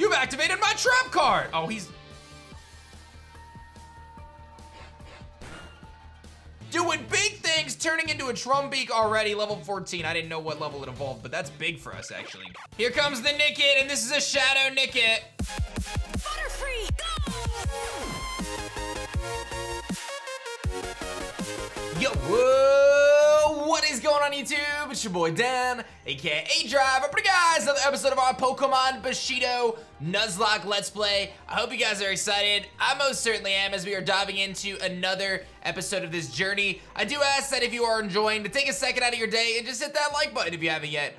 You've activated my trap card! Oh, he's... Doing big things, turning into a Trumbeak already, level 14. I didn't know what level it evolved, but that's big for us, actually. Here comes the Nickit, and this is a Shadow Nickit. Butterfree, go! Yo, whoa, what is going on YouTube? It's your boy Dan, aka A-Drive. Guys, another episode of our Pokemon Bushido Nuzlocke Let's Play. I hope you guys are excited. I most certainly am as we are diving into another episode of this journey. I do ask that if you are enjoying to take a second out of your day and just hit that like button if you haven't yet.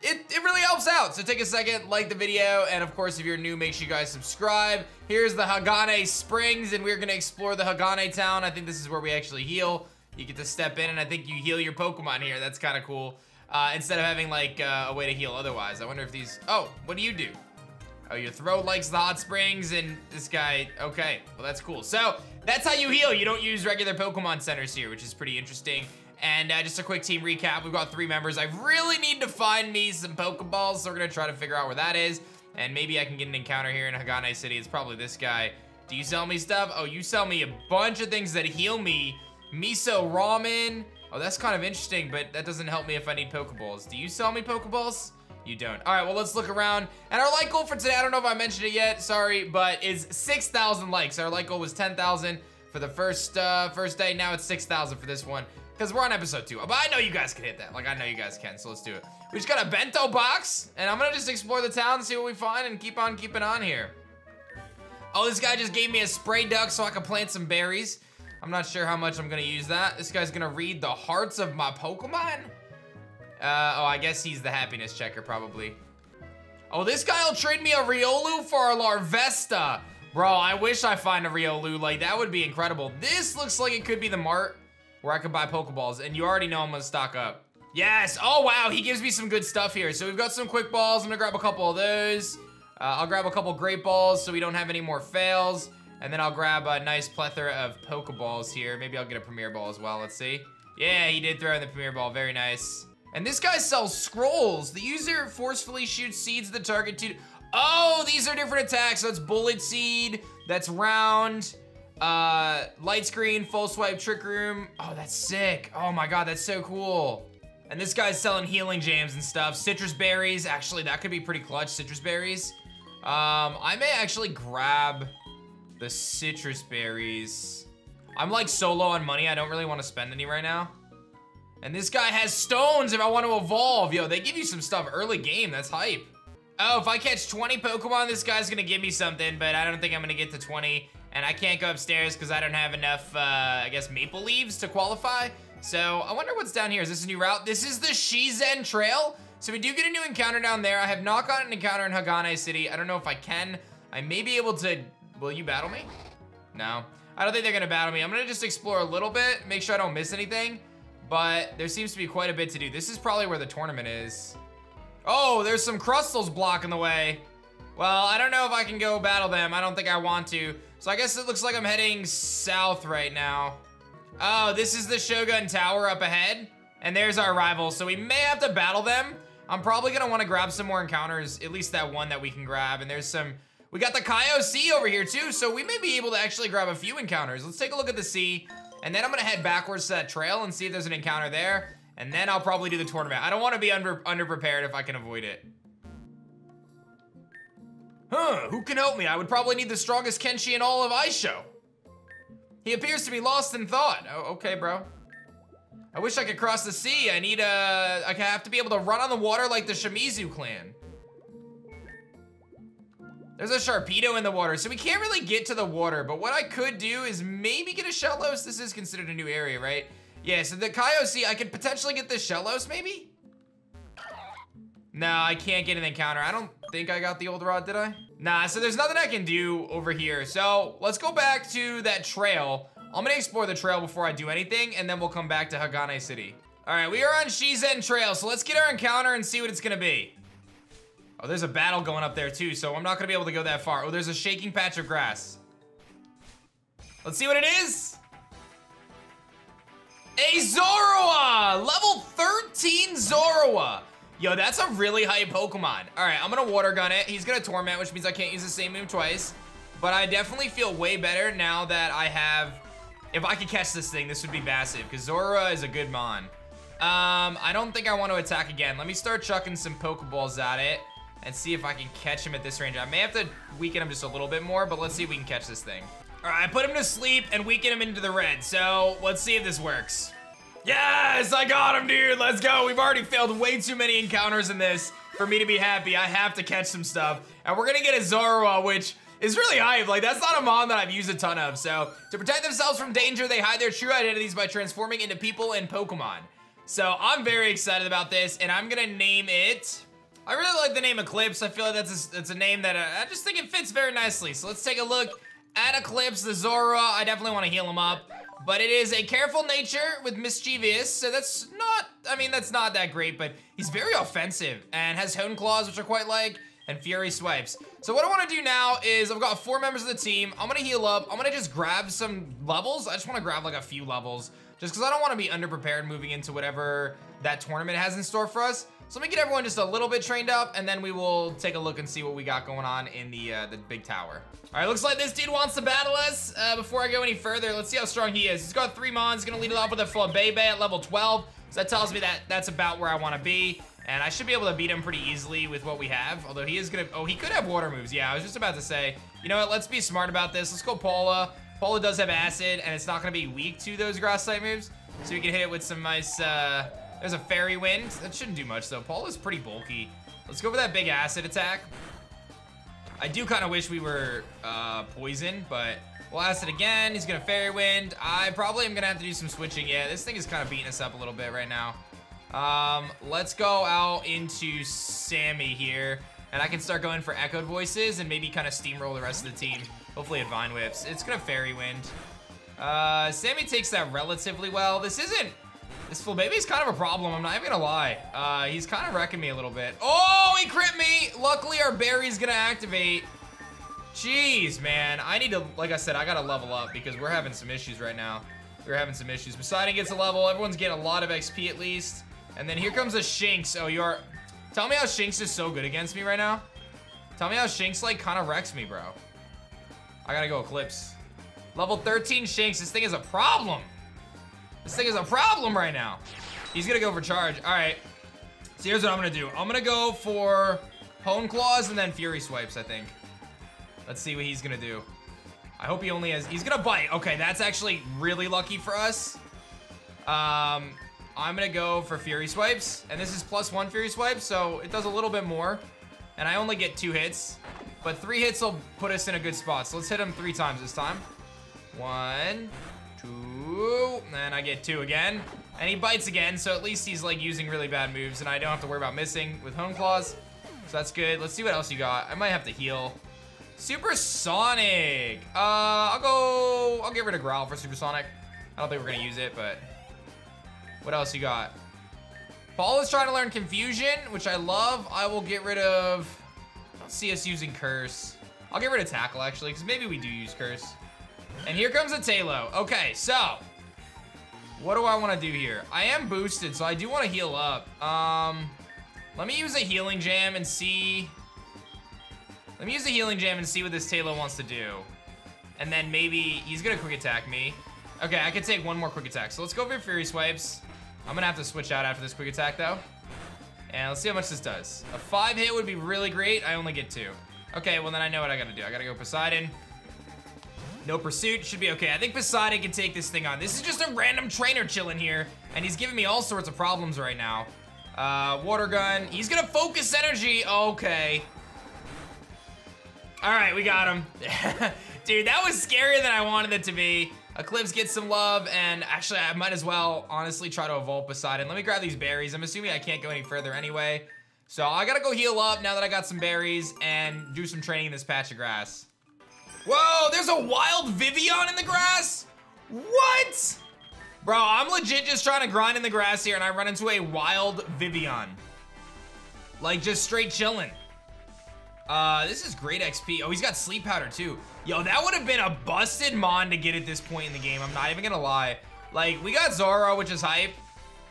It, it really helps out. So take a second, like the video, and of course, if you're new, make sure you guys subscribe. Here's the Hagane Springs, and we're gonna explore the Hagane town. I think this is where we actually heal. You get to step in, and I think you heal your Pokemon here. That's kind of cool. Uh, instead of having like uh, a way to heal otherwise. I wonder if these, oh, what do you do? Oh, your throat likes the hot springs, and this guy, okay, well that's cool. So, that's how you heal. You don't use regular Pokemon centers here, which is pretty interesting. And uh, just a quick team recap, we've got three members. I really need to find me some Pokeballs, so we're gonna try to figure out where that is. And maybe I can get an encounter here in Hagane City. It's probably this guy. Do you sell me stuff? Oh, you sell me a bunch of things that heal me. Miso ramen. Oh, that's kind of interesting, but that doesn't help me if I need Pokeballs. Do you sell me Pokeballs? You don't. All right, well, let's look around. And our like goal for today, I don't know if I mentioned it yet, sorry, but is 6,000 likes. Our like goal was 10,000 for the first uh, first day. Now it's 6,000 for this one because we're on episode two. But I know you guys can hit that. Like, I know you guys can, so let's do it. We just got a bento box, and I'm gonna just explore the town see what we find and keep on keeping on here. Oh, this guy just gave me a Sprayduck so I can plant some berries. I'm not sure how much I'm gonna use that. This guy's gonna read the hearts of my Pokemon? Uh, oh, I guess he's the happiness checker, probably. Oh, this guy will trade me a Riolu for a Larvesta. Bro, I wish I find a Riolu. Like, that would be incredible. This looks like it could be the mart where I could buy Pokeballs, and you already know I'm gonna stock up. Yes, oh wow, he gives me some good stuff here. So we've got some quick balls, I'm gonna grab a couple of those. Uh, I'll grab a couple great balls so we don't have any more fails. And then I'll grab a nice plethora of Pokeballs here. Maybe I'll get a Premier Ball as well, let's see. Yeah, he did throw in the Premier Ball, very nice. And this guy sells scrolls. The user forcefully shoots seeds the target to... Oh, these are different attacks. So it's Bullet Seed, that's Round, uh, Light Screen, Full Swipe, Trick Room. Oh, that's sick. Oh my god, that's so cool. And this guy's selling healing jams and stuff. Sitrus berries, actually, that could be pretty clutch, Sitrus berries. Um, I may actually grab the Sitrus berries. I'm like so low on money, I don't really want to spend any right now. And this guy has stones if I want to evolve. Yo, they give you some stuff early game, that's hype. Oh, if I catch 20 Pokemon, this guy's gonna give me something, but I don't think I'm gonna get to 20. And I can't go upstairs because I don't have enough, uh, I guess, maple leaves to qualify. So I wonder what's down here. Is this a new route? This is the Shizen Trail. So we do get a new encounter down there. I have not gotten an encounter in Hagane City. I don't know if I can. I may be able to Will you battle me? No. I don't think they're gonna battle me. I'm gonna just explore a little bit, make sure I don't miss anything. But there seems to be quite a bit to do. This is probably where the tournament is. Oh, there's some Crustles blocking the way. Well, I don't know if I can go battle them. I don't think I want to. So I guess it looks like I'm heading south right now. Oh, this is the Shogun Tower up ahead. And there's our rival. So we may have to battle them. I'm probably gonna wanna grab some more encounters, at least that one that we can grab. And there's some we got the Kaio Sea over here too, so we may be able to actually grab a few encounters. Let's take a look at the sea, and then I'm gonna head backwards to that trail and see if there's an encounter there, and then I'll probably do the tournament. I don't wanna be under underprepared if I can avoid it. Huh, who can help me? I would probably need the strongest Kenshi in all of Aisho. He appears to be lost in thought. Oh, okay, bro. I wish I could cross the sea. I need a, I have to be able to run on the water like the Shimizu clan. There's a Sharpedo in the water, so we can't really get to the water, but what I could do is maybe get a Shellos. This is considered a new area, right? Yeah, so the Kaiose, I could potentially get the Shellos, maybe? No, I can't get an encounter. I don't think I got the old rod, did I? Nah, so there's nothing I can do over here. So let's go back to that trail. I'm gonna explore the trail before I do anything, and then we'll come back to Hagane City. All right, we are on Shizen Trail, so let's get our encounter and see what it's gonna be. Oh, there's a battle going up there too, so I'm not gonna be able to go that far. Oh, there's a shaking patch of grass. Let's see what it is. A Zorua! Level 13 Zorua! Yo, that's a really hype Pokemon. All right, I'm gonna Water Gun it. He's gonna Torment, which means I can't use the same move twice. But I definitely feel way better now that I have... If I could catch this thing, this would be massive, because Zorua is a good Mon. Um, I don't think I want to attack again. Let me start chucking some Pokeballs at it and see if I can catch him at this range. I may have to weaken him just a little bit more, but let's see if we can catch this thing. All right, I put him to sleep and weaken him into the red, so let's see if this works. Yes, I got him, dude. Let's go. We've already failed way too many encounters in this for me to be happy. I have to catch some stuff. And we're gonna get a Zorua, which is really hype. Like, that's not a mon that I've used a ton of. So, to protect themselves from danger, they hide their true identities by transforming into people and Pokemon. So, I'm very excited about this, and I'm gonna name it... I really like the name Eclipse. I feel like that's a, that's a name that uh, I just think it fits very nicely. So, let's take a look at Eclipse, the Zorua. I definitely want to heal him up. But it is a careful nature with mischievous, so that's not, I mean, that's not that great, but he's very offensive and has Hone Claws, which I quite like, and Fury Swipes. So what I wanna do now is I've got four members of the team. I'm gonna heal up. I'm gonna just grab some levels. I just wanna grab like a few levels just because I don't wanna be underprepared moving into whatever that tournament has in store for us. So let me get everyone just a little bit trained up, and then we will take a look and see what we got going on in the uh, the big tower. All right, looks like this dude wants to battle us. Uh, before I go any further, let's see how strong he is. He's got three mons. He's gonna lead it off with a Flabebe at level 12. So that tells me that that's about where I want to be. And I should be able to beat him pretty easily with what we have. Although he is gonna, oh, he could have water moves. Yeah, I was just about to say, you know what, let's be smart about this. Let's go Paula. Paula does have acid, and it's not gonna be weak to those grass type moves. So we can hit it with some nice, uh, there's a Fairy Wind. That shouldn't do much, though. Paul is pretty bulky. Let's go for that big acid attack. I do kind of wish we were uh, Poison, but we'll acid again. He's going to Fairy Wind. I probably am going to have to do some switching. Yeah, this thing is kind of beating us up a little bit right now. Um, let's go out into Sammy here. And I can start going for Echoed Voices and maybe kind of steamroll the rest of the team. Hopefully it Vine Whips. It's going to Fairy Wind. Uh, Sammy takes that relatively well. This isn't this Flabebe's kind of a problem, I'm not even gonna lie. Uh, he's kind of wrecking me a little bit. Oh, he crit me! Luckily, our berry's gonna activate. Jeez, man. I need to, like I said, I gotta level up because we're having some issues right now. We're having some issues. Poseidon gets a level. Everyone's getting a lot of XP at least. And then here comes a Shinx. Oh, you're... Tell me how Shinx is so good against me right now. Tell me how Shinx, like, kind of wrecks me, bro. I gotta go Eclipse. Level 13 Shinx. This thing is a problem. This thing is a problem right now. He's gonna go for charge. All right. So here's what I'm gonna do. I'm gonna go for Hone Claws and then Fury Swipes, I think. Let's see what he's gonna do. I hope he only has, he's gonna bite. Okay, that's actually really lucky for us. Um, I'm gonna go for Fury Swipes, and this is plus one Fury Swipe, so it does a little bit more. And I only get two hits, but three hits will put us in a good spot. So let's hit him three times this time. One, two, and I get two again. And he bites again, so at least he's like using really bad moves and I don't have to worry about missing with Hone Claws. So that's good. Let's see what else you got. I might have to heal. Supersonic. Uh, I'll go, I'll get rid of Growl for Supersonic. I don't think we're gonna use it, but what else you got? Paul is trying to learn Confusion, which I love. I will get rid of, I don't see us using Curse. I'll get rid of Tackle actually, because maybe we do use Curse. And here comes a Taillow. Okay, so what do I want to do here? I am boosted, so I do want to heal up. Um, let me use a healing jam and see. Let me use a healing jam and see what this Taillow wants to do. And then maybe he's gonna quick attack me. Okay, I can take one more quick attack. So let's go for Fury Swipes. I'm gonna have to switch out after this quick attack though. And let's see how much this does. A five hit would be really great. I only get two. Okay, well then I know what I gotta do. I gotta go Poseidon. No pursuit, should be okay. I think Poseidon can take this thing on. This is just a random trainer chilling here, and he's giving me all sorts of problems right now. Uh, water gun. He's gonna focus energy. Okay. All right, we got him. Dude, that was scarier than I wanted it to be. Eclipse gets some love, and actually, I might as well honestly try to evolve Poseidon. Let me grab these berries. I'm assuming I can't go any further anyway. So I gotta go heal up now that I got some berries and do some training in this patch of grass. Whoa, there's a wild Vivillon in the grass? What? Bro, I'm legit just trying to grind in the grass here and I run into a wild Vivillon. Like just straight chilling. Uh, this is great XP. Oh, he's got sleep powder too. Yo, that would have been a busted mon to get at this point in the game. I'm not even gonna lie. Like, we got Zora, which is hype.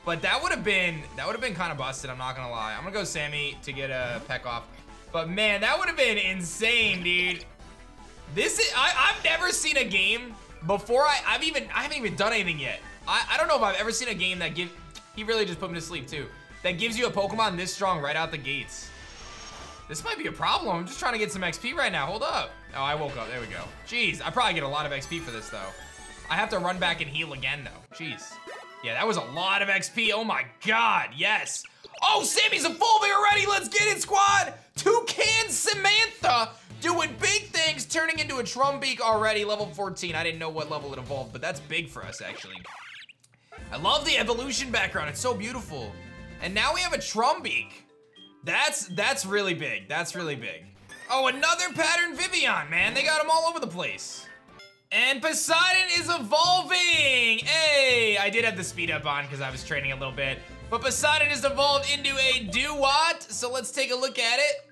But that would have been that would have been kind of busted. I'm not gonna lie. I'm gonna go Sammy to get a peck off. But man, that would have been insane, dude. This is I, I've never seen a game before. I I've even I haven't even done anything yet. I I don't know if I've ever seen a game that give. He really just put me to sleep too. That gives you a Pokemon this strong right out the gates. This might be a problem. I'm just trying to get some XP right now. Hold up. Oh, I woke up. There we go. Jeez, I probably get a lot of XP for this though. I have to run back and heal again though. Jeez. Yeah, that was a lot of XP. Oh my God, yes. Oh, Sammy's a evolving already. Let's get it, squad. Toucan Samantha doing big things, turning into a Trumbeak already, level 14. I didn't know what level it evolved, but that's big for us, actually. I love the evolution background. It's so beautiful. And now we have a Trumbeak. That's that's really big. That's really big. Oh, another pattern Vivillon, man. They got them all over the place. And Poseidon is evolving! Hey, I did have the speed up on because I was training a little bit. But Poseidon is evolved into a Dewott, so let's take a look at it.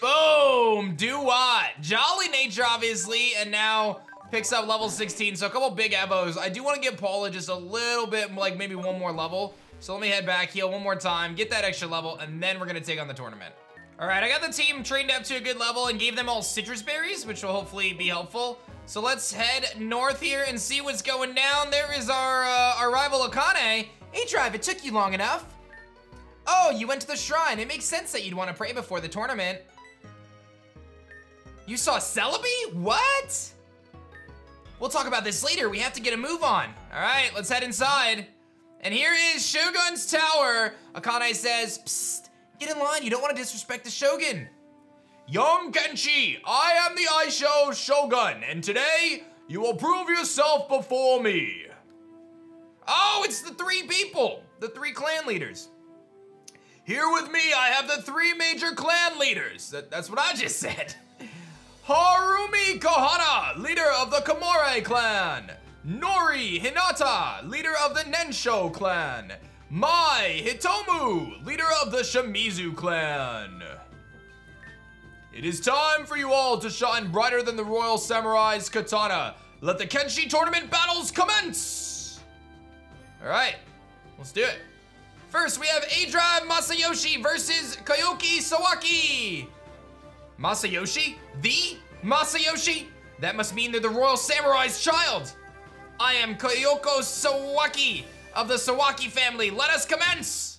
Boom, Do what? Jolly nature, obviously, and now picks up level 16, so a couple big evos. I do want to give Paula just a little bit, like maybe one more level. So let me head back, heal one more time, get that extra level, and then we're gonna take on the tournament. All right, I got the team trained up to a good level and gave them all Sitrus berries, which will hopefully be helpful. So let's head north here and see what's going down. There is our, uh, our rival Akane. Hey, Drive, it took you long enough. Oh, you went to the shrine. It makes sense that you'd want to pray before the tournament. You saw Celebi? What? We'll talk about this later. We have to get a move on. All right, let's head inside. And here is Shogun's tower. Akane says, Psst, get in line. You don't want to disrespect the Shogun. Young Kenshi, I am the Aisho Shogun, and today you will prove yourself before me. Oh, it's the three people, the three clan leaders. Here with me, I have the three major clan leaders. That, that's what I just said. Harumi Kohana, leader of the Komore clan. Nori Hinata, leader of the Nensho clan. Mai Hitomu, leader of the Shimizu clan. It is time for you all to shine brighter than the Royal Samurai's katana. Let the Kenshi tournament battles commence! Alright, let's do it. First, we have A-Drive Masayoshi versus Koyoki Sawaki. Masayoshi? The Masayoshi? That must mean they're the Royal Samurai's child. I am Koyoko Sawaki of the Sawaki family. Let us commence.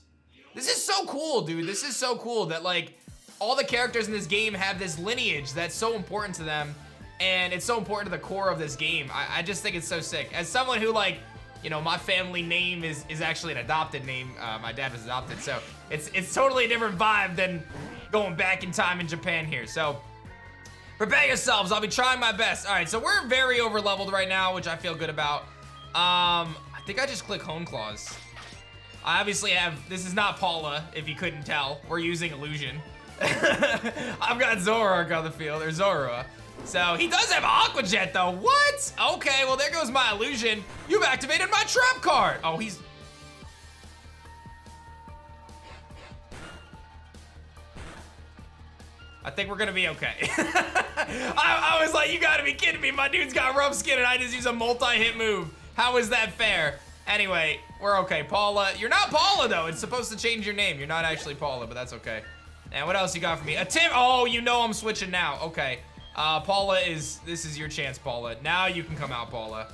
This is so cool, dude. This is so cool that like all the characters in this game have this lineage that's so important to them and it's so important to the core of this game. I, I just think it's so sick. As someone who like, you know, my family name is is actually an adopted name. Uh, my dad was adopted, so it's it's totally a different vibe than going back in time in Japan here. So prepare yourselves. I'll be trying my best. All right, so we're very over leveled right now, which I feel good about. Um, I think I just click Hone Claws. I obviously have, this is not Paula, if you couldn't tell. We're using Illusion. I've got Zoroark on the field, or Zorua. So he does have Aqua Jet though. What? Okay, well there goes my illusion. You've activated my trap card. Oh, he's. I think we're gonna be okay. I, I, was like, you gotta be kidding me. My dude's got rough skin and I just use a multi-hit move. How is that fair? Anyway, we're okay. Paula, you're not Paula though. It's supposed to change your name. You're not actually Paula, but that's okay. And what else you got for me? A Tim. Oh, you know I'm switching now. Okay. Uh, Paula is, this is your chance, Paula. Now you can come out, Paula.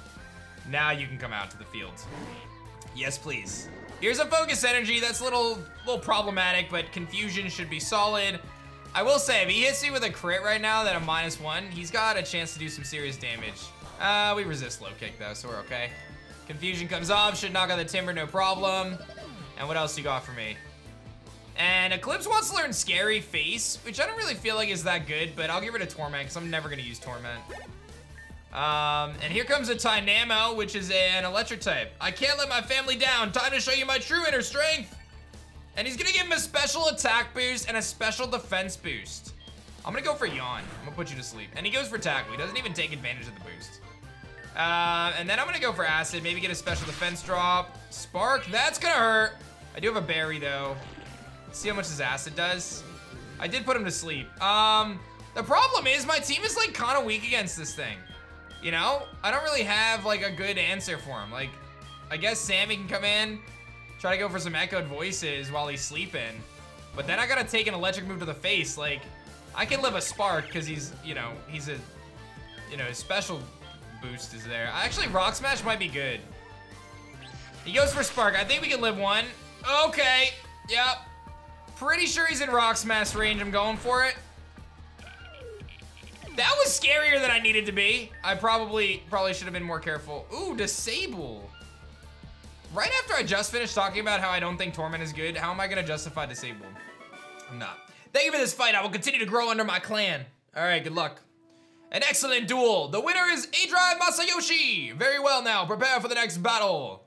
Now you can come out to the field. Yes, please. Here's a focus energy that's a little, little problematic, but confusion should be solid. I will say, if he hits me with a crit right now that I'm minus one, he's got a chance to do some serious damage. Uh, we resist low kick though, so we're okay. Confusion comes off, should knock out the Timburr, no problem. And what else you got for me? And Eclipse wants to learn Scary Face, which I don't really feel like is that good, but I'll get rid of Torment because I'm never going to use Torment. Um, and here comes a Tynamo, which is an electric type. I can't let my family down. Time to show you my true inner strength. And he's going to give him a special attack boost and a special defense boost. I'm going to go for Yawn. I'm going to put you to sleep. And he goes for Tackle. He doesn't even take advantage of the boost. Uh, and then I'm going to go for Acid. Maybe get a special defense drop. Spark. That's going to hurt. I do have a Berry, though. See how much his acid does? I did put him to sleep. Um, the problem is my team is like kind of weak against this thing. You know? I don't really have like a good answer for him. Like, I guess Sammy can come in, Try to go for some echoed voices while he's sleeping. But then I gotta take an electric move to the face. Like, I can live a spark because he's, you know, he's a, you know, his special boost is there. Actually, Rock Smash might be good. He goes for Spark. I think we can live one. Okay. Yep. Pretty sure he's in Rock Smash range. I'm going for it. That was scarier than I needed to be. I probably probably should have been more careful. Ooh, Disable. Right after I just finished talking about how I don't think Torment is good, how am I gonna justify Disable? I'm not. Thank you for this fight. I will continue to grow under my clan. All right, good luck. An excellent duel. The winner is A-Drive Masayoshi. Very well now. Prepare for the next battle.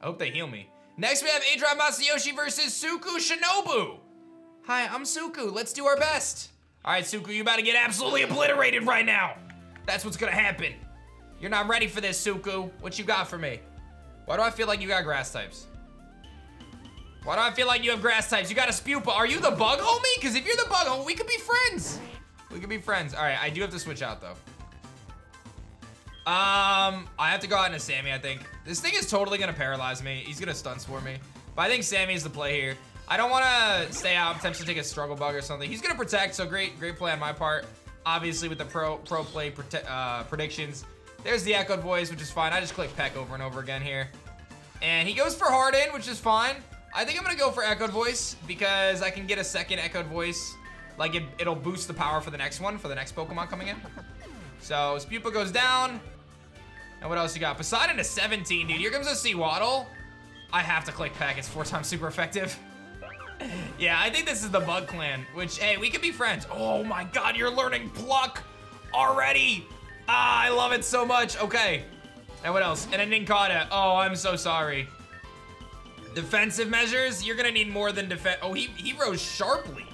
I hope they heal me. Next, we have A-Drive Masayoshi versus Suku Shinobu. Hi, I'm Suku. Let's do our best. All right, Suku, you're about to get absolutely obliterated right now. That's what's gonna happen. You're not ready for this, Suku. What you got for me? Why do I feel like you got grass types? Why do I feel like you have grass types? You got a Spewpa. Are you the bug homie? Because if you're the bug homie, we could be friends. We could be friends. All right, I do have to switch out though. Um, I have to go out into Sammy, I think. This thing is totally gonna paralyze me. He's gonna stun for me. But I think Sammy's the play here. I don't wanna stay out, potentially take a struggle bug or something. He's gonna protect, so great, great play on my part. Obviously with the pro pro play uh, predictions. There's the echoed voice, which is fine. I just click Peck over and over again here. And he goes for Harden, which is fine. I think I'm gonna go for echoed voice because I can get a second echoed voice. Like it, it'll boost the power for the next one, for the next Pokemon coming in. So Spewpa goes down. And what else you got? Poseidon to 17, dude. Here comes a Sewaddle. I have to click Peck. It's four times super effective. Yeah, I think this is the Bug Clan, which, hey, we could be friends. Oh my god, you're learning Pluck already. Ah, I love it so much. Okay. And what else? And a Nincada. Oh, I'm so sorry. Defensive measures? You're gonna need more than defense. Oh, he, he rose sharply.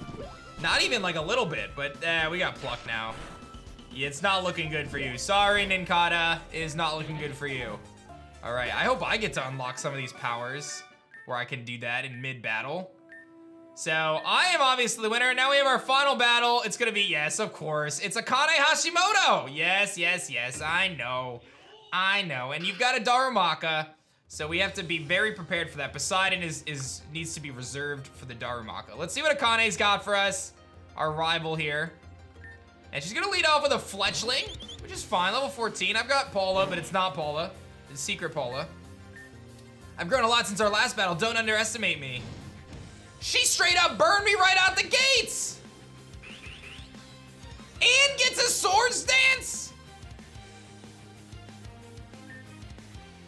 Not even like a little bit, but eh, we got Pluck now. It's not looking good for you. Sorry, Nincada. It is not looking good for you. All right, I hope I get to unlock some of these powers where I can do that in mid-battle. So I am obviously the winner. And now we have our final battle. It's gonna be, yes, of course. It's Akane Hashimoto. Yes, yes, yes, I know. I know, and you've got a Darumaka. So we have to be very prepared for that. Poseidon is, is needs to be reserved for the Darumaka. Let's see what Akane's got for us. Our rival here. And she's gonna lead off with a Fletchling, which is fine, level 14. I've got Paula, but it's not Paula. It's Secret Paula. I've grown a lot since our last battle. Don't underestimate me. She straight up burned me right out the gates! And gets a Swords Dance?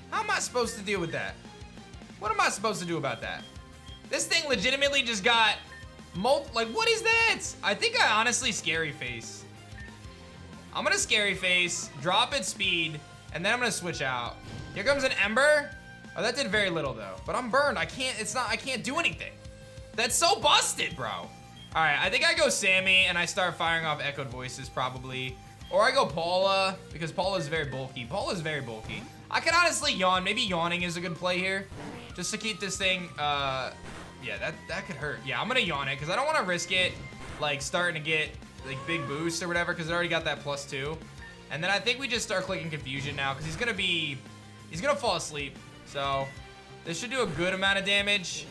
How am I supposed to deal with that? What am I supposed to do about that? This thing legitimately just got mul- like what is that? I think I honestly scary face. I'm gonna scary face, drop its speed, and then I'm gonna switch out. Here comes an Ember. Oh, that did very little though. But I'm burned. I can't, it's not, I can't do anything. That's so busted, bro. All right, I think I go Sammy and I start firing off echoed voices probably. Or I go Paula, because Paula is very bulky. Paula is very bulky. I could honestly yawn. Maybe yawning is a good play here. Just to keep this thing, uh, yeah, that, that could hurt. Yeah, I'm gonna yawn it, because I don't want to risk it, like, starting to get, like, big boost or whatever, because it already got that plus two. And then I think we just start clicking Confusion now, because he's gonna be, he's gonna fall asleep. So, this should do a good amount of damage.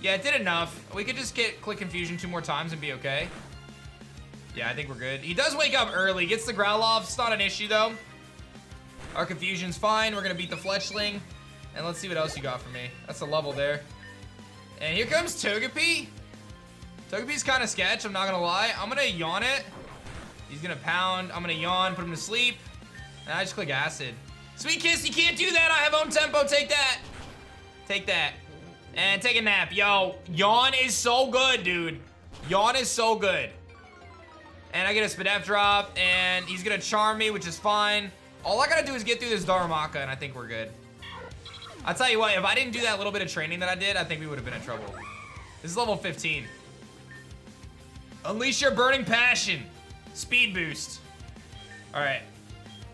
Yeah, it did enough. We could just get Click Confusion two more times and be okay. Yeah, I think we're good. He does wake up early. Gets the growl off. It's not an issue, though. Our Confusion's fine. We're going to beat the Fletchling. And let's see what else you got for me. That's a level there. And here comes Togepi. Togepi's kind of sketch, I'm not going to lie. I'm going to yawn it. He's going to pound. I'm going to yawn, put him to sleep. And I just click Acid. Sweet Kiss, you can't do that. I have own tempo. Take that. Take that. And take a nap. Yo, Yawn is so good, dude. Yawn is so good. And I get a Spadef drop, and he's gonna charm me, which is fine. All I gotta do is get through this Darumaka, and I think we're good. I'll tell you what, if I didn't do that little bit of training that I did, I think we would have been in trouble. This is level 15. Unleash your burning passion. Speed boost. All right.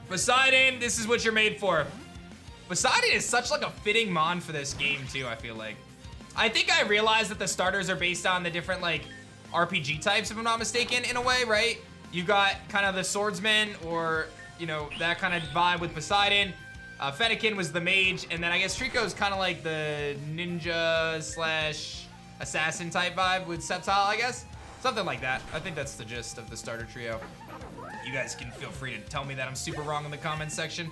Poseidon, this is what you're made for. Poseidon is such like a fitting mon for this game too, I feel like. I think I realized that the starters are based on the different like RPG types, if I'm not mistaken, in a way, right? You got kind of the swordsman or, you know, that kind of vibe with Poseidon. Uh, Fennekin was the mage, and then I guess Treecko is kind of like the ninja slash assassin type vibe with Sceptile, I guess. Something like that. I think that's the gist of the starter trio. You guys can feel free to tell me that I'm super wrong in the comments section.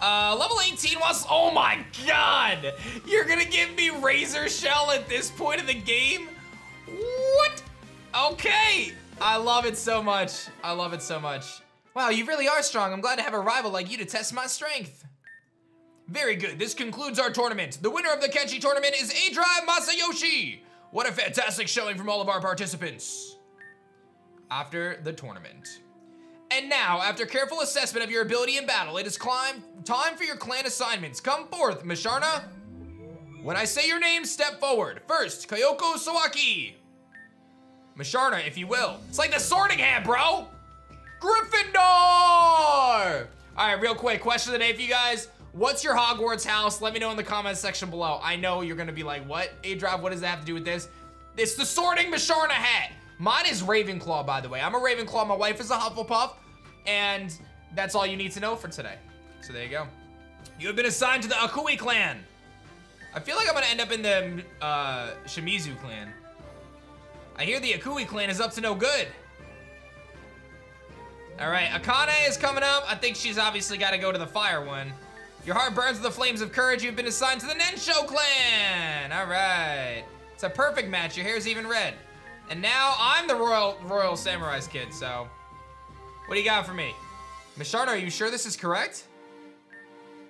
Uh, level 18 was, oh my god! You're gonna give me Razor Shell at this point of the game? What? Okay, I love it so much. I love it so much. Wow, you really are strong. I'm glad to have a rival like you to test my strength. Very good, this concludes our tournament. The winner of the Kenshi tournament is A-Drive Masayoshi. What a fantastic showing from all of our participants. After the tournament. And now, after careful assessment of your ability in battle, it is climb time for your clan assignments. Come forth, Musharna. When I say your name, step forward. First, Kayoko Sawaki. Musharna, if you will. It's like the sorting hat, bro. Gryffindor! All right, real quick, question of the day for you guys. What's your Hogwarts house? Let me know in the comments section below. I know you're gonna be like, what? A-Drive, what does that have to do with this? It's the sorting Musharna hat. Mine is Ravenclaw, by the way. I'm a Ravenclaw. My wife is a Hufflepuff. And that's all you need to know for today. So there you go. You have been assigned to the Akui clan. I feel like I'm gonna end up in the uh, Shimizu clan. I hear the Akui clan is up to no good. All right, Akane is coming up. I think she's obviously got to go to the fire one. Your heart burns with the flames of courage. You've been assigned to the Nensho clan. All right. It's a perfect match. Your hair's even red. And now I'm the Royal Royal Samurai's kid, so. What do you got for me? Musharna, are you sure this is correct?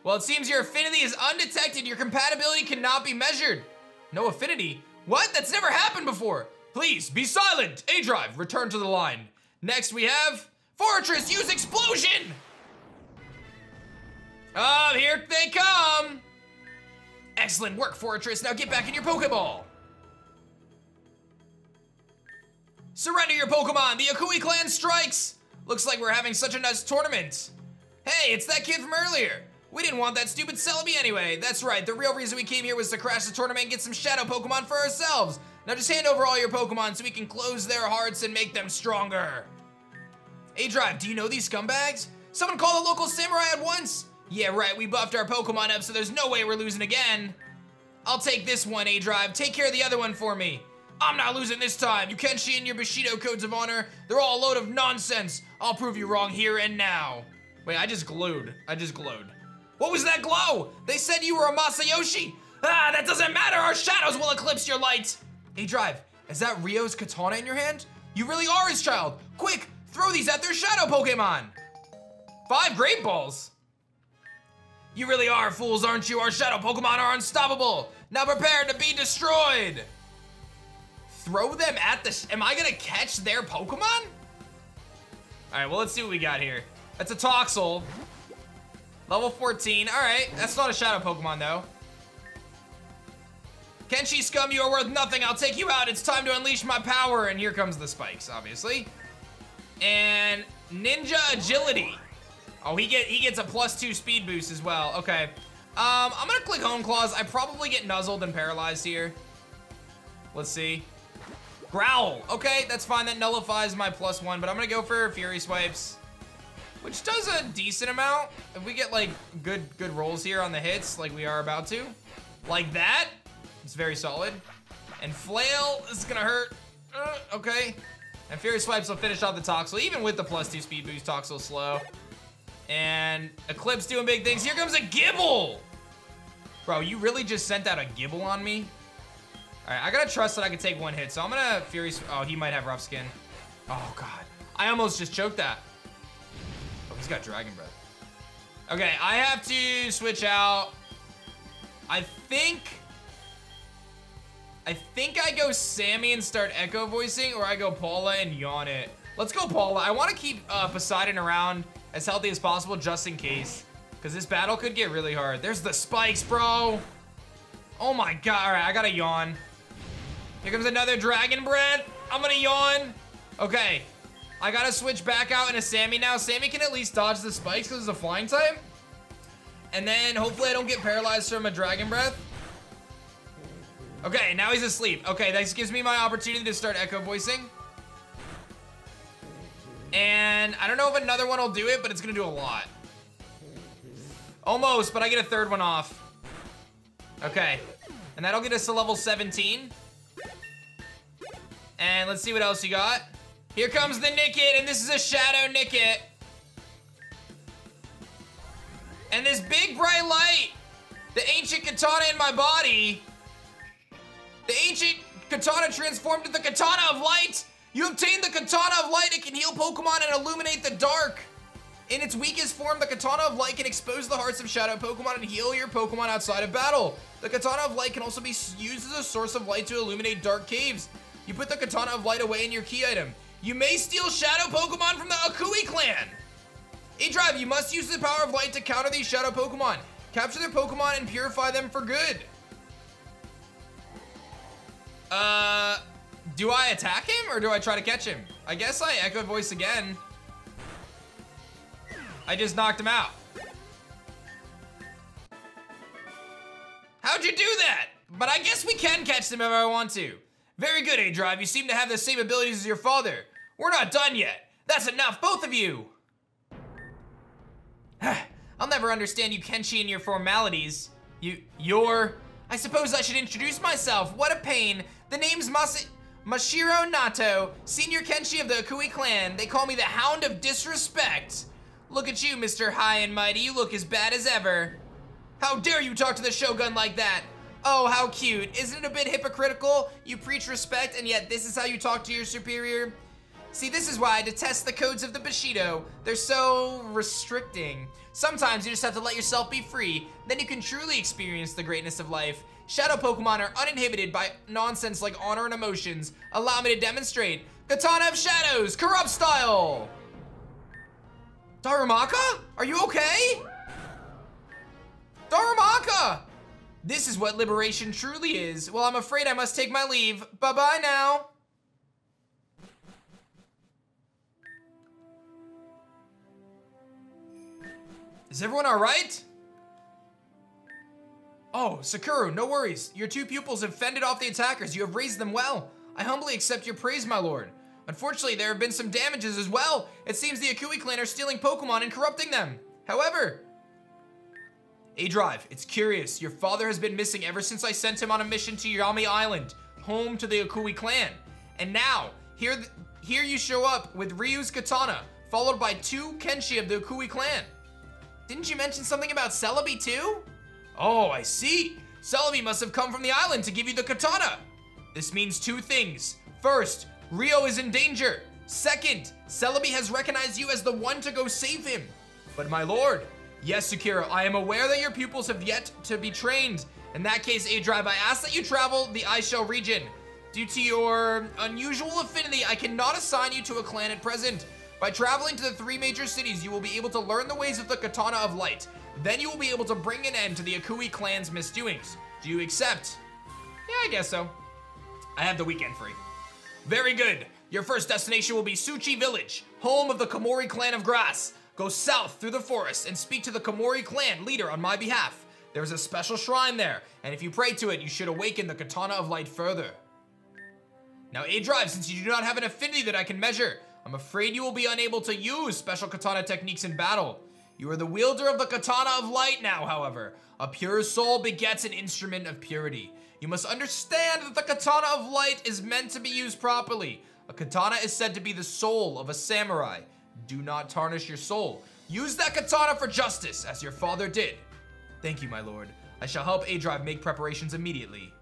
Well, it seems your affinity is undetected. Your compatibility cannot be measured. No affinity? What? That's never happened before. Please, be silent. A-Drive, return to the line. Next, we have Forretress, use explosion! Oh, here they come! Excellent work, Forretress. Now get back in your Pokeball. Surrender your Pokemon. The Akui clan strikes. Looks like we're having such a nice tournament. Hey, it's that kid from earlier. We didn't want that stupid Celebi anyway. That's right, the real reason we came here was to crash the tournament and get some Shadow Pokemon for ourselves. Now just hand over all your Pokemon so we can close their hearts and make them stronger. A-Drive, do you know these scumbags? Someone call the local samurai at once. Yeah, right, we buffed our Pokemon up so there's no way we're losing again. I'll take this one, A-Drive. Take care of the other one for me. I'm not losing this time. You Kenshi and your Bushido codes of honor, they're all a load of nonsense. I'll prove you wrong here and now. Wait, I just glowed. I just glowed. What was that glow? They said you were a Masayoshi. Ah, that doesn't matter. Our shadows will eclipse your light. Hey, Drive, is that Rio's katana in your hand? You really are his child. Quick, throw these at their shadow Pokemon. Five Great Balls. You really are fools, aren't you? Our shadow Pokemon are unstoppable. Now prepare to be destroyed. Throw them at the, am I gonna catch their Pokemon? All right, well, let's see what we got here. That's a Toxel. Level 14, all right. That's not a Shadow Pokemon, though. Kenshi Scum, you are worth nothing. I'll take you out. It's time to unleash my power. And here comes the spikes, obviously. And Ninja Agility. Oh, he get he gets a plus two speed boost as well. Okay. Um, I'm gonna click Hone Claws. I probably get nuzzled and paralyzed here. Let's see. Growl. Okay, that's fine. That nullifies my plus one, but I'm gonna go for Fury Swipes, which does a decent amount. If we get like good good rolls here on the hits, like we are about to, like that, it's very solid. And Flail is gonna hurt. Uh, okay. And Fury Swipes will finish off the Toxel. Even with the plus two speed boost, Toxel slow. And Eclipse doing big things. Here comes a Gible! Bro, you really just sent out a Gible on me? All right, I gotta trust that I can take one hit. So I'm gonna Fury, oh, he might have rough skin. Oh God, I almost just choked that. Oh, he's got Dragon Breath. Okay, I have to switch out. I think, I think I go Sammy and start Echo voicing, or I go Paula and yawn it. Let's go Paula. I wanna keep uh, Poseidon around as healthy as possible just in case. Because this battle could get really hard. There's the spikes, bro. Oh my god. All right, I gotta yawn. Here comes another Dragon Breath. I'm gonna yawn. Okay. I gotta switch back out into Sammy now. Sammy can at least dodge the spikes because it's a flying type. And then hopefully I don't get paralyzed from a Dragon Breath. Okay, now he's asleep. Okay, this gives me my opportunity to start Echo voicing. And I don't know if another one will do it, but it's gonna do a lot. Almost, but I get a third one off. Okay. And that'll get us to level 17. And let's see what else you got. Here comes the Nickit, and this is a Shadow Nickit. And this big bright light, the ancient katana in my body, the ancient katana transformed to the katana of light. You obtain the katana of light, it can heal Pokemon and illuminate the dark. In its weakest form, the Katana of Light can expose the hearts of Shadow Pokemon and heal your Pokemon outside of battle. The Katana of Light can also be used as a source of light to illuminate dark caves. You put the Katana of Light away in your key item. You may steal Shadow Pokemon from the Akui clan. A-Drive, you must use the power of light to counter these Shadow Pokemon. Capture their Pokemon and purify them for good. Uh, do I attack him or do I try to catch him? I guess I echo voice again. I just knocked him out. How'd you do that? But I guess we can catch them if I want to. Very good, A-Drive. You seem to have the same abilities as your father. We're not done yet. That's enough, both of you. I'll never understand you Kenshi and your formalities. You, you're... I suppose I should introduce myself. What a pain. The name's Mas Mashiro Nato, senior Kenshi of the Akui clan. They call me the Hound of Disrespect. Look at you, Mr. High and Mighty. You look as bad as ever. How dare you talk to the Shogun like that? Oh, how cute. Isn't it a bit hypocritical? You preach respect, and yet this is how you talk to your superior? See, this is why I detest the codes of the Bushido. They're so restricting. Sometimes you just have to let yourself be free, then you can truly experience the greatness of life. Shadow Pokemon are uninhibited by nonsense like honor and emotions. Allow me to demonstrate. Katana of Shadows, Corrupt Style! Darumaka? Are you okay? Darumaka! This is what liberation truly is. Well, I'm afraid I must take my leave. Bye-bye now. Is everyone all right? Oh, Sakura, no worries. Your two pupils have fended off the attackers. You have raised them well. I humbly accept your praise, my lord. Unfortunately, there have been some damages as well. It seems the Akui clan are stealing Pokemon and corrupting them. However, A-Drive, it's curious. Your father has been missing ever since I sent him on a mission to Yami Island, home to the Akui clan. And now, here, here you show up with Ryu's katana, followed by two Kenshi of the Akui clan. Didn't you mention something about Celebi too? Oh, I see. Celebi must have come from the island to give you the katana. This means two things. First, Ryo is in danger. Second, Celebi has recognized you as the one to go save him. But my lord, yes, Sakura, I am aware that your pupils have yet to be trained. In that case, A-Drive, I ask that you travel the Aisho region. Due to your unusual affinity, I cannot assign you to a clan at present. By traveling to the three major cities, you will be able to learn the ways of the Katana of Light. Then you will be able to bring an end to the Akui clan's misdoings. Do you accept? Yeah, I guess so. I have the weekend free. Very good. Your first destination will be Suchi Village, home of the Komori clan of Grass. Go south through the forest and speak to the Komori clan leader on my behalf. There's a special shrine there, and if you pray to it, you should awaken the Katana of Light further. Now, A-Drive, since you do not have an affinity that I can measure, I'm afraid you will be unable to use special katana techniques in battle. You are the wielder of the Katana of Light now, however. A pure soul begets an instrument of purity. You must understand that the Katana of Light is meant to be used properly. A katana is said to be the soul of a samurai. Do not tarnish your soul. Use that katana for justice, as your father did. Thank you, my lord. I shall help A-Drive make preparations immediately.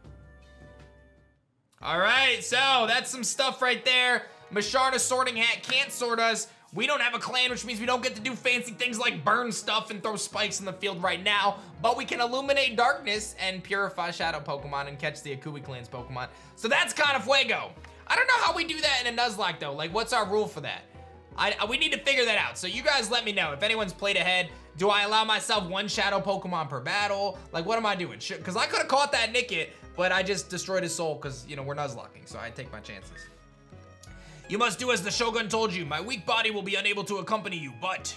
All right, so that's some stuff right there. Musharna Sorting Hat can't sort us. We don't have a clan, which means we don't get to do fancy things like burn stuff and throw spikes in the field right now, but we can illuminate darkness and purify shadow Pokemon and catch the Akui clan's Pokemon. So that's kind of fuego. I don't know how we do that in a Nuzlocke though. Like, what's our rule for that? I, we need to figure that out. So you guys let me know if anyone's played ahead. Do I allow myself one shadow Pokemon per battle? Like, what am I doing? Because I could have caught that Nickit, but I just destroyed his soul because, you know, we're Nuzlocking, so I take my chances. You must do as the Shogun told you. My weak body will be unable to accompany you, but...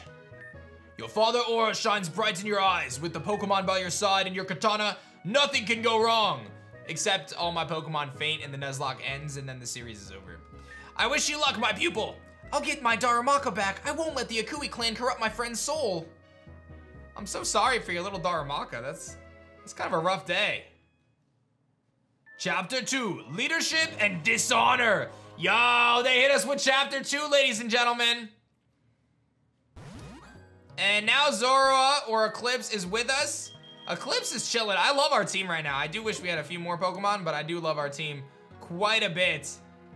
Your father aura shines bright in your eyes. With the Pokemon by your side and your katana, nothing can go wrong. Except all my Pokemon faint and the Nuzlocke ends and then the series is over. I wish you luck, my pupil. I'll get my Darumaka back. I won't let the Akui clan corrupt my friend's soul. I'm so sorry for your little Darumaka. That's, that's kind of a rough day. Chapter 2, Leadership and Dishonor. Yo, they hit us with Chapter 2, ladies and gentlemen. And now Zora or Eclipse is with us. Eclipse is chilling. I love our team right now. I do wish we had a few more Pokemon, but I do love our team quite a bit.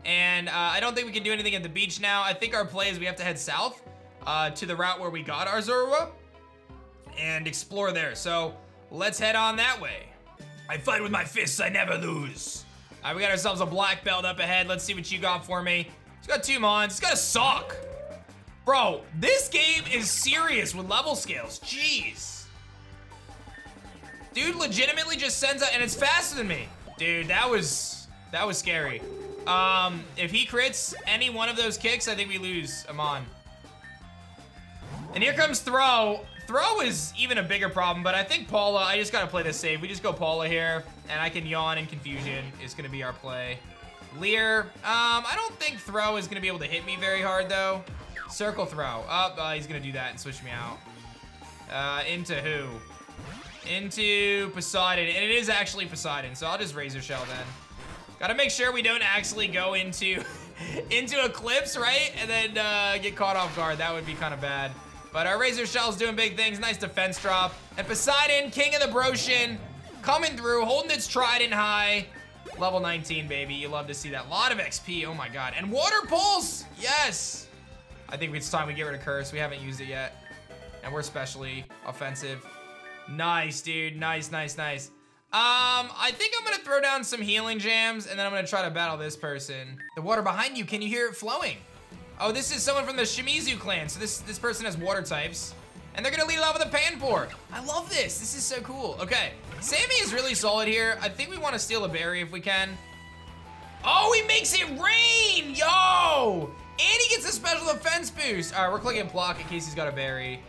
And uh, I don't think we can do anything at the beach now. I think our play is we have to head south uh, to the route where we got our Zorua and explore there. So let's head on that way. I fight with my fists, I never lose. All right, we got ourselves a black belt up ahead. Let's see what you got for me. He's got two Mons. He's got a Sawk. Bro, this game is serious with level scales. Jeez. Dude legitimately just sends out, and it's faster than me. Dude, that was, that was scary. Um, if he crits any one of those kicks, I think we lose Amon. And here comes Throh. Throh is even a bigger problem, but I think Paula, I just gotta play this safe. We just go Paula here, and I can yawn in confusion is gonna be our play. Leer, um, I don't think Throh is gonna be able to hit me very hard though. Circle Throw, up, oh, uh, he's gonna do that and switch me out. Uh, into who? Into Poseidon, and it is actually Poseidon, so I'll just Razor Shell then. Gotta make sure we don't actually go into, into Eclipse, right? And then uh, get caught off guard, that would be kind of bad. But our Razor Shell's doing big things. Nice defense drop. And Poseidon, King of the Broshin, coming through, holding its trident high. Level 19, baby. You love to see that. A lot of XP. Oh, my God. And Water Pulse. Yes. I think it's time we get rid of Curse. We haven't used it yet. And we're especially offensive. Nice, dude. Nice, nice, nice. Um, I think I'm gonna throw down some healing jams and then I'm gonna try to battle this person. The water behind you, can you hear it flowing? Oh, this is someone from the Shimizu clan. So this, this person has water types. And they're gonna lead it off with a Panpour. I love this. This is so cool. Okay, Sammy is really solid here. I think we wanna steal a berry if we can. Oh, he makes it rain! Yo! And he gets a special defense boost. All right, we're clicking pluck in case he's got a berry.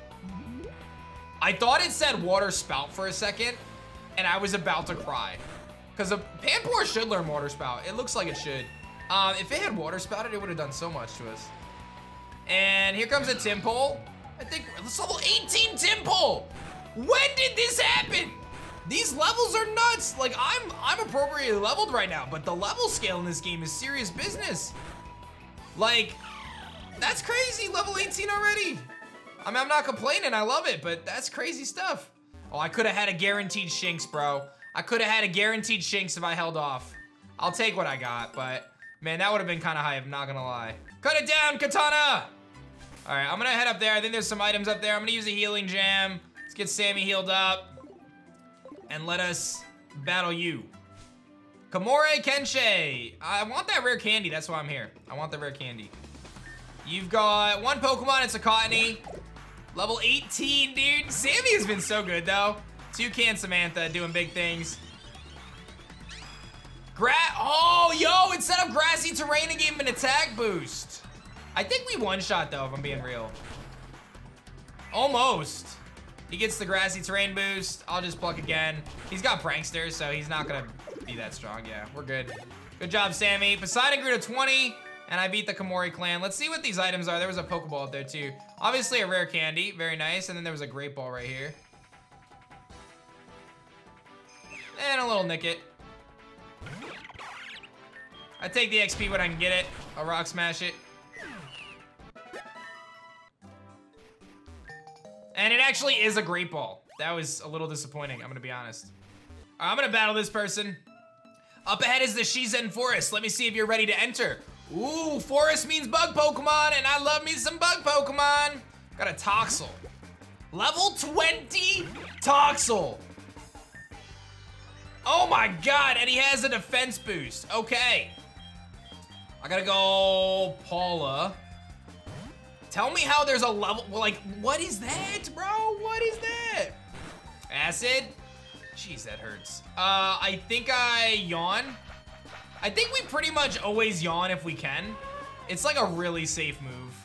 I thought it said water spout for a second, and I was about to cry. Because a Panpour should learn water spout. It looks like it should. Um, if it had water spouted, it would have done so much to us. And here comes a Tympole. I think it's level 18 Tympole. When did this happen? These levels are nuts. Like I'm, I'm appropriately leveled right now, but the level scale in this game is serious business. Like, that's crazy. Level 18 already. I mean, I'm not complaining. I love it, but that's crazy stuff. Oh, I could have had a guaranteed Shinx, bro. I could have had a guaranteed Shinx if I held off. I'll take what I got, but man, that would have been kind of high, I'm not gonna lie. Cut it down, Katana! All right, I'm gonna head up there. I think there's some items up there. I'm gonna use a healing jam. Let's get Sammy healed up. And let us battle you. Kamori Kenshi. I want that rare candy, that's why I'm here. I want the rare candy. You've got one Pokemon, it's a Cottonee. Level 18, dude. Sammy has been so good, though. Toucan Samantha doing big things. Gra oh, yo, set up grassy terrain and gave him an attack boost. I think we one-shot, though, if I'm being real. Almost. He gets the grassy terrain boost. I'll just pluck again. He's got pranksters, so he's not gonna be that strong. Yeah, we're good. Good job, Sammy. Poseidon grew to 20, and I beat the Kamori clan. Let's see what these items are. There was a Pokeball up there, too. Obviously, a rare candy. Very nice. And then there was a Great Ball right here. And a little Nickit. I take the XP when I can get it. I'll rock smash it. And it actually is a great ball. That was a little disappointing, I'm gonna be honest. Right, I'm gonna battle this person. Up ahead is the Shizen Forest. Let me see if you're ready to enter. Ooh, forest means bug Pokemon, and I love me some bug Pokemon. Got a Toxel. Level 20 Toxel. Oh my god, and he has a defense boost. Okay. I gotta go Paula. Tell me how there's a level, like, what is that, bro? What is that? Acid? Jeez, that hurts. Uh, I think I yawn. I think we pretty much always yawn if we can. It's like a really safe move.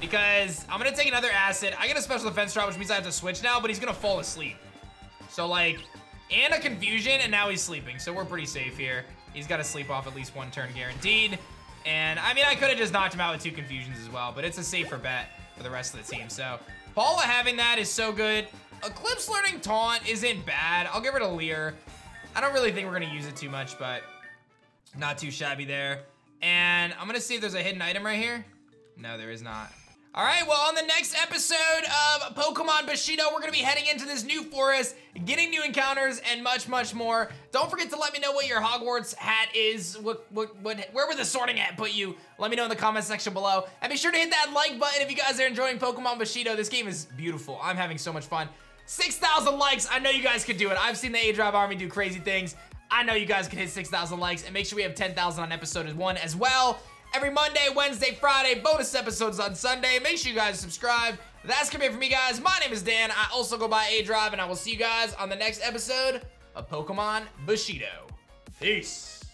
Because I'm gonna take another acid. I get a special defense drop, which means I have to switch now, but he's gonna fall asleep. So like, and a confusion, and now he's sleeping. So we're pretty safe here. He's got to sleep off at least one turn guaranteed. And I mean, I could have just knocked him out with two confusions as well, but it's a safer bet. for the rest of the team. So Paula having that is so good. Eclipse Learning Taunt isn't bad. I'll get rid of Leer. I don't really think we're gonna use it too much, but not too shabby there. And I'm gonna see if there's a hidden item right here. No, there is not. All right, well, on the next episode of Pokemon Bushido, we're gonna be heading into this new forest, getting new encounters, and much, much more. Don't forget to let me know what your Hogwarts hat is. What, what, what, where would the sorting hat put you? Let me know in the comment section below. And be sure to hit that like button if you guys are enjoying Pokemon Bushido. This game is beautiful. I'm having so much fun. 6,000 likes. I know you guys could do it. I've seen the A-Drive Army do crazy things. I know you guys can hit 6,000 likes. And make sure we have 10,000 on episode one as well. Every Monday, Wednesday, Friday, bonus episodes on Sunday. Make sure you guys subscribe. That's gonna be it for me, guys. My name is Dan. I also go by A-Drive, and I will see you guys on the next episode of Pokemon Bushido. Peace.